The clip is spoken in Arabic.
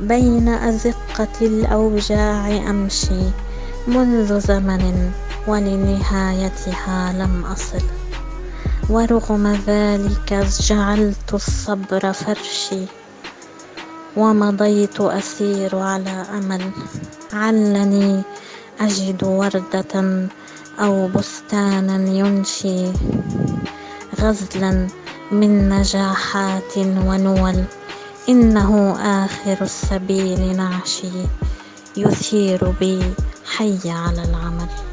بين أزقة الأوجاع أمشي منذ زمن ولنهايتها لم أصل. ورغم ذلك جعلت الصبر فرشي ومضيت أسير على أمل. علني أجد وردة أو بستانا ينشي غزلا من نجاحات ونول. إنه آخر السبيل نعشي يثير بي حي على العمل.